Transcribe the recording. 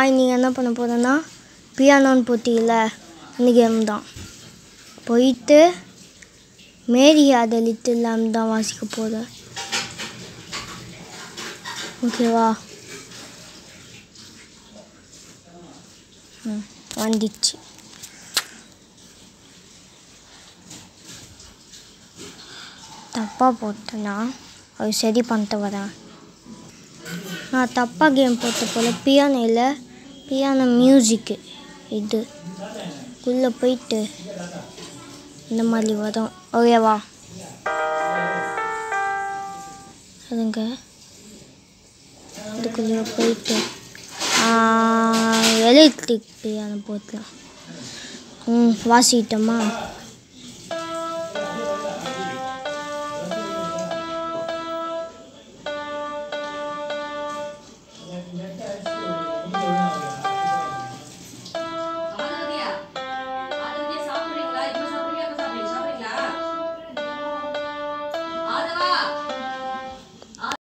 நீங்கள் என்ன பண்ண போகிறேன்னா பியானோன்னு போட்டியில் இந்த கேம் தான். போயிட்டு மேரி அதை லிட்டில் லேம் தான் வாசிக்க போகிறேன் ஓகேவா ம் வந்துச்சு. தப்பாக போட்டேன்னா அது சரி பண்ணிட்டு வரேன். நான் தப்பாக கேம் போட்ட போல் பியானோ பியானோ மியூசிக்கு இது. உள்ளே போயிட்டு இந்த மாதிரி வரும். ஓகேவா அதுங்க அதுக்குள்ளே போயிட்டு எலக்ட்ரிக் பியானோ போட்டலாம். ம் வாசிக்கிட்டோமா?